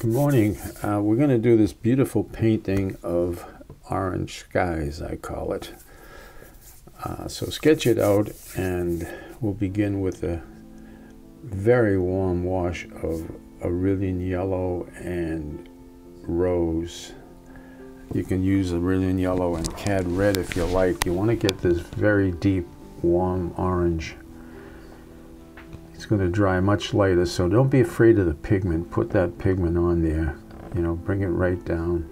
Good morning. Uh, we're going to do this beautiful painting of orange skies, I call it. Uh, so sketch it out and we'll begin with a very warm wash of Aureolin yellow and rose. You can use Aureolin yellow and cad red if you like. You want to get this very deep warm orange it's going to dry much lighter, so don't be afraid of the pigment. Put that pigment on there, you know, bring it right down.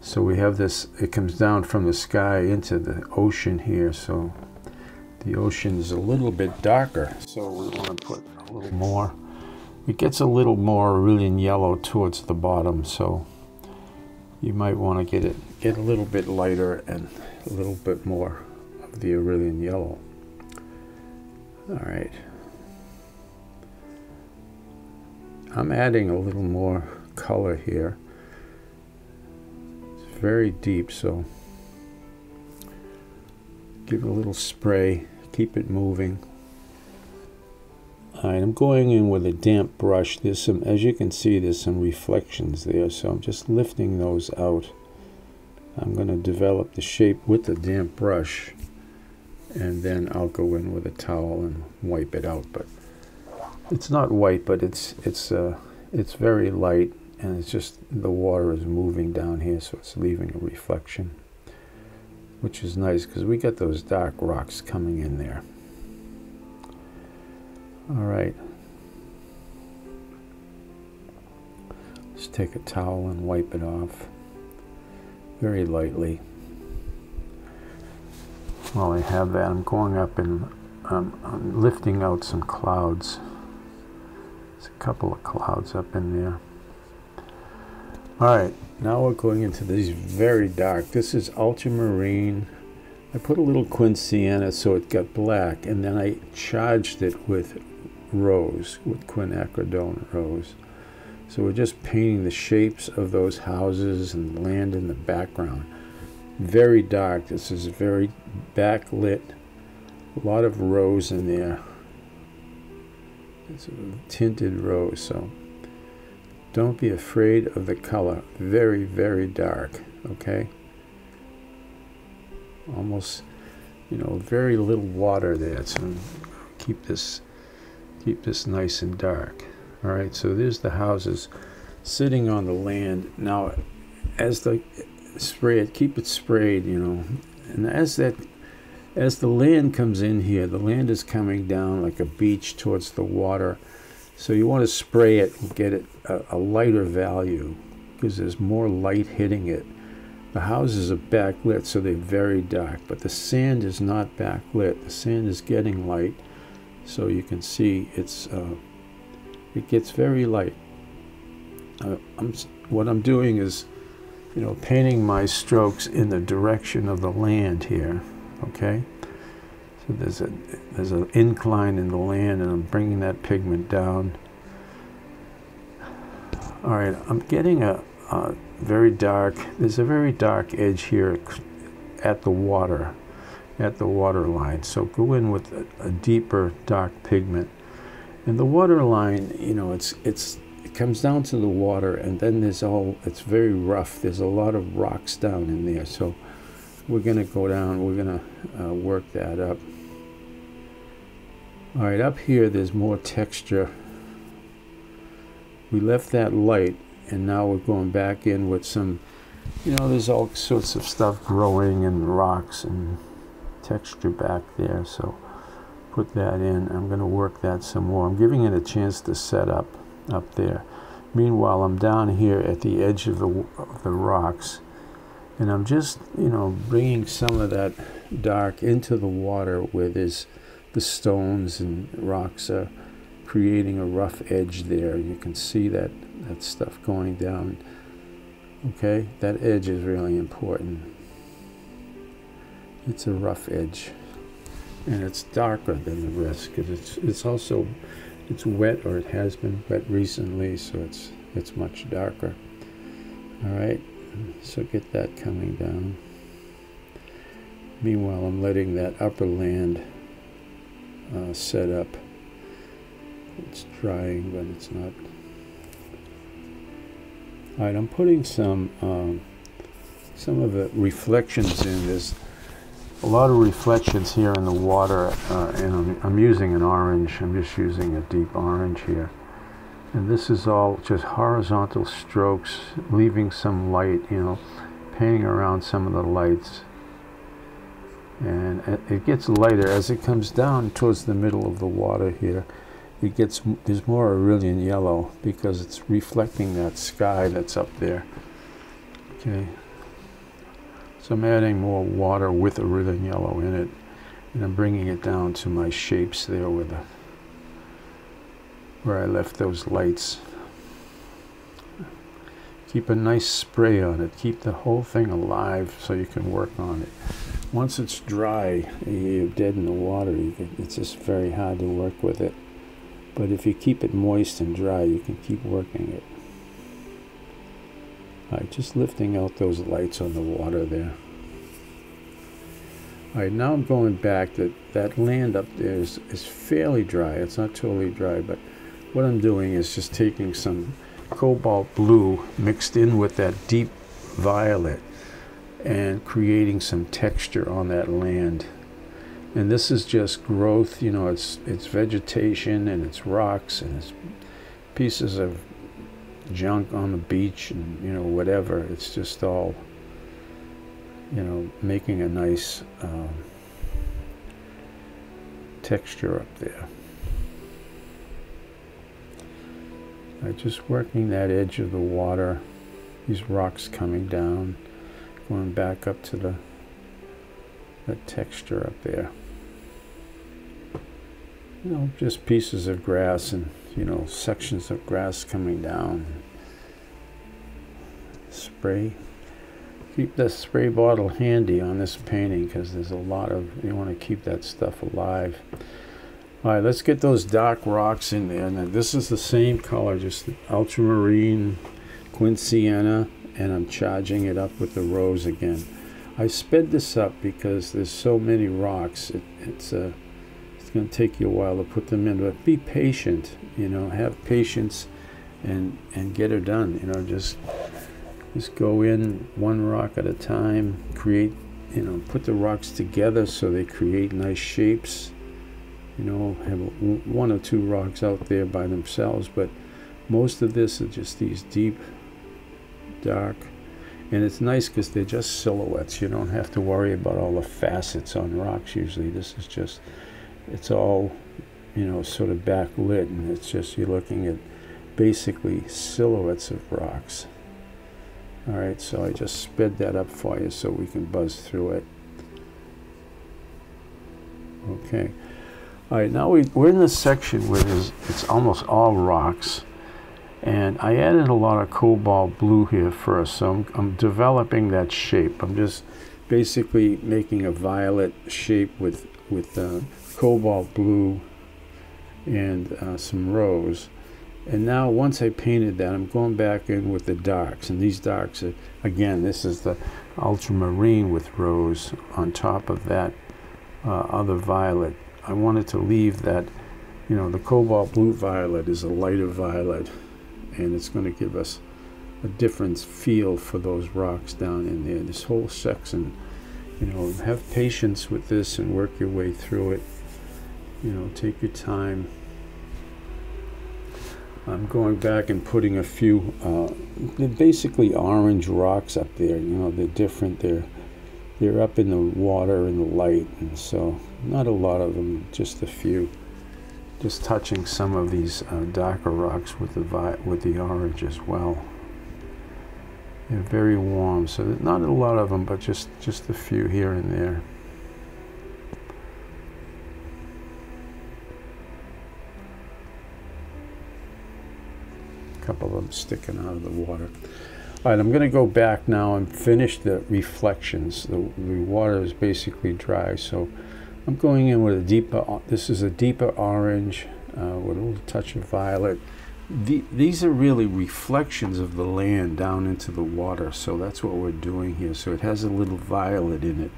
So we have this, it comes down from the sky into the ocean here, so the ocean is a little bit darker, so we want to put a little more. It gets a little more Aureolin yellow towards the bottom, so you might want to get it get a little bit lighter and a little bit more of the Aureolin yellow. All right. I'm adding a little more color here. It's very deep, so give it a little spray, keep it moving. Alright, I'm going in with a damp brush. There's some, as you can see, there's some reflections there, so I'm just lifting those out. I'm going to develop the shape with the damp brush, and then I'll go in with a towel and wipe it out. But it's not white, but it's it's uh, it's very light, and it's just the water is moving down here, so it's leaving a reflection, which is nice because we got those dark rocks coming in there. All right. Let's take a towel and wipe it off very lightly. While I have that, I'm going up and um, I'm lifting out some clouds. Couple of clouds up in there. All right, now we're going into these very dark. This is ultramarine. I put a little quin sienna so it got black, and then I charged it with rose, with quinacridone rose. So we're just painting the shapes of those houses and land in the background. Very dark. This is very backlit. A lot of rose in there. It's a tinted rose, so don't be afraid of the color. Very, very dark, okay? Almost, you know, very little water there, so keep this, keep this nice and dark. All right, so there's the houses sitting on the land. Now, as the spray it, keep it sprayed, you know, and as that as the land comes in here, the land is coming down like a beach towards the water. So you want to spray it and get it a, a lighter value because there's more light hitting it. The houses are backlit, so they're very dark, but the sand is not backlit. The sand is getting light, so you can see it's uh, it gets very light. Uh, I'm, what I'm doing is, you know, painting my strokes in the direction of the land here okay? So there's a there's an incline in the land and I'm bringing that pigment down. All right, I'm getting a, a very dark, there's a very dark edge here at the water, at the water line. So go in with a, a deeper dark pigment. And the water line, you know, it's it's it comes down to the water and then there's all it's very rough. There's a lot of rocks down in there. So we're going to go down, we're going to uh, work that up. All right, up here there's more texture. We left that light and now we're going back in with some, you know, there's all sorts of stuff growing and rocks and texture back there. So put that in. I'm going to work that some more. I'm giving it a chance to set up up there. Meanwhile, I'm down here at the edge of the, of the rocks and I'm just, you know, bringing some of that dark into the water where there's the stones and rocks are creating a rough edge there. You can see that, that stuff going down. Okay, that edge is really important. It's a rough edge. And it's darker than the rest because it's, it's also, it's wet or it has been wet recently, so it's, it's much darker. All right. So get that coming down. Meanwhile, I'm letting that upper land uh, set up. It's drying, but it's not. All right, I'm putting some um, some of the reflections in. There's a lot of reflections here in the water, uh, and I'm, I'm using an orange. I'm just using a deep orange here. And this is all just horizontal strokes, leaving some light, you know, painting around some of the lights. And it gets lighter as it comes down towards the middle of the water here. It gets, there's more Aureolin yellow because it's reflecting that sky that's up there. Okay. So I'm adding more water with Aureolin yellow in it. And I'm bringing it down to my shapes there with the where I left those lights. Keep a nice spray on it. Keep the whole thing alive so you can work on it. Once it's dry, you're dead in the water. It's just very hard to work with it. But if you keep it moist and dry, you can keep working it. All right, just lifting out those lights on the water there. All right, now I'm going back. That that land up there is, is fairly dry. It's not totally dry, but what I'm doing is just taking some cobalt blue mixed in with that deep violet and creating some texture on that land. And this is just growth, you know, it's it's vegetation and it's rocks and it's pieces of junk on the beach and you know whatever. It's just all you know making a nice um, texture up there. Just working that edge of the water, these rocks coming down, going back up to the, the texture up there. You know, just pieces of grass and, you know, sections of grass coming down. Spray. Keep the spray bottle handy on this painting because there's a lot of, you want to keep that stuff alive. All right, let's get those dark rocks in there. Now, this is the same color, just ultramarine, quin sienna, and I'm charging it up with the rose again. I sped this up because there's so many rocks. It, it's uh, it's going to take you a while to put them in, but be patient. You know, have patience, and and get it done. You know, just just go in one rock at a time. Create, you know, put the rocks together so they create nice shapes you know, have one or two rocks out there by themselves, but most of this is just these deep, dark, and it's nice because they're just silhouettes. You don't have to worry about all the facets on rocks usually. This is just, it's all, you know, sort of backlit, and it's just, you're looking at basically silhouettes of rocks. All right, so I just sped that up for you so we can buzz through it. Okay. All right, now we, we're in this section where it's almost all rocks. And I added a lot of cobalt blue here first, so I'm, I'm developing that shape. I'm just basically making a violet shape with, with uh, cobalt blue and uh, some rose. And now once I painted that, I'm going back in with the darks. And these darks are, again, this is the ultramarine with rose on top of that uh, other violet I wanted to leave that, you know, the cobalt blue violet is a lighter violet, and it's going to give us a different feel for those rocks down in there. This whole section, you know, have patience with this and work your way through it. You know, take your time. I'm going back and putting a few, uh, they're basically orange rocks up there. You know, they're different. They're they're up in the water and the light, and so not a lot of them, just a few. Just touching some of these uh, darker rocks with the with the orange as well. They're very warm, so not a lot of them, but just just a few here and there. A couple of them sticking out of the water. All right, I'm going to go back now and finish the reflections. The, the water is basically dry, so I'm going in with a deeper, this is a deeper orange uh, with a little touch of violet. The, these are really reflections of the land down into the water, so that's what we're doing here. So it has a little violet in it.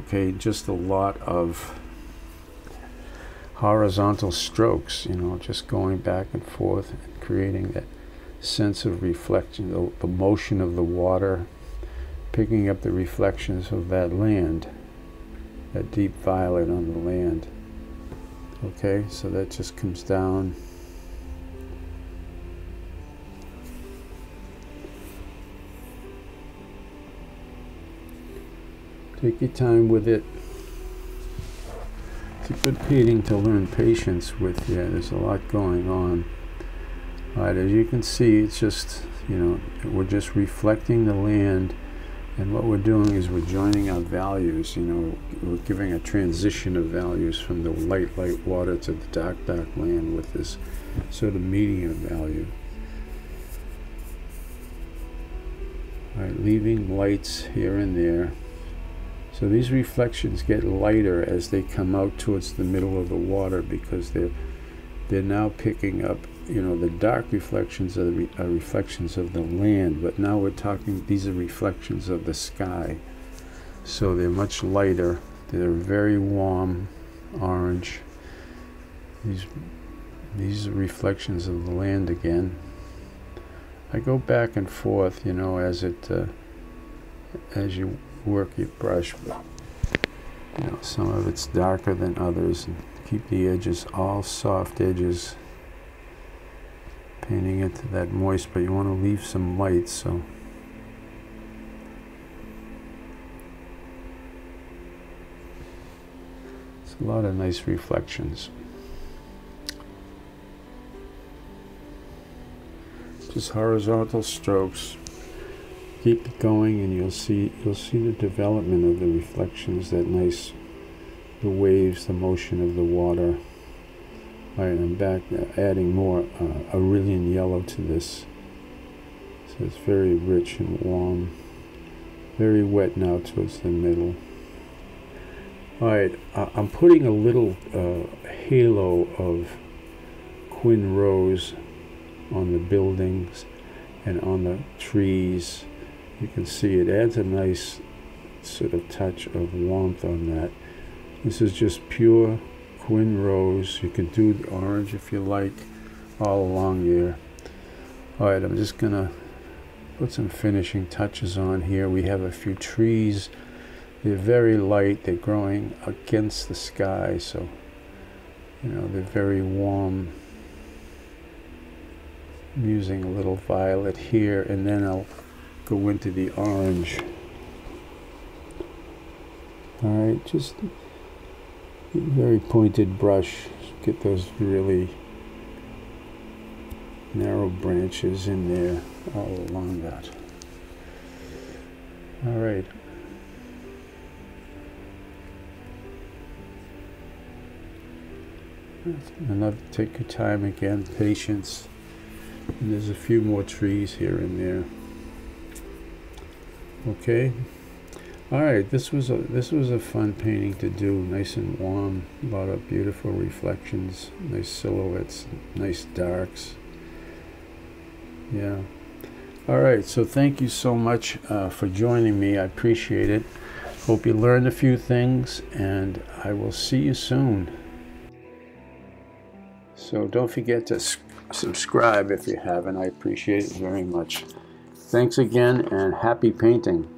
Okay, just a lot of horizontal strokes, you know, just going back and forth and creating that sense of reflection, the, the motion of the water, picking up the reflections of that land, that deep violet on the land. Okay, so that just comes down. Take your time with it. It's a good painting to learn patience with. Yeah, there's a lot going on. Right, as you can see, it's just, you know, we're just reflecting the land and what we're doing is we're joining our values, you know, we're giving a transition of values from the light, light water to the dark, dark land with this sort of medium value. Right, leaving lights here and there. So these reflections get lighter as they come out towards the middle of the water because they're they're now picking up you know the dark reflections are, re are, reflections of the land but now we're talking these are reflections of the sky. So they're much lighter they're very warm orange. These these are reflections of the land again. I go back and forth you know as it uh, as you work your brush you know some of it's darker than others and keep the edges all soft edges painting it to that moist, but you want to leave some light, so. It's a lot of nice reflections. Just horizontal strokes. Keep it going and you'll see you'll see the development of the reflections, that nice the waves, the motion of the water. All right, I'm back uh, adding more uh, Aureolin yellow to this. So it's very rich and warm. Very wet now towards the middle. All right, uh, I'm putting a little uh, halo of Quin Rose on the buildings and on the trees. You can see it adds a nice sort of touch of warmth on that. This is just pure Quin Rose. You can do the orange if you like all along here. Alright, I'm just to put some finishing touches on here. We have a few trees. They're very light. They're growing against the sky, so, you know, they're very warm. I'm using a little violet here, and then I'll go into the orange. Alright, just very pointed brush. Get those really narrow branches in there all along that. All right. Another take your time again patience. And there's a few more trees here and there. Okay all right, this was a this was a fun painting to do. Nice and warm, a lot of beautiful reflections, nice silhouettes, nice darks. Yeah. All right, so thank you so much uh, for joining me. I appreciate it. Hope you learned a few things, and I will see you soon. So don't forget to subscribe if you haven't. I appreciate it very much. Thanks again, and happy painting.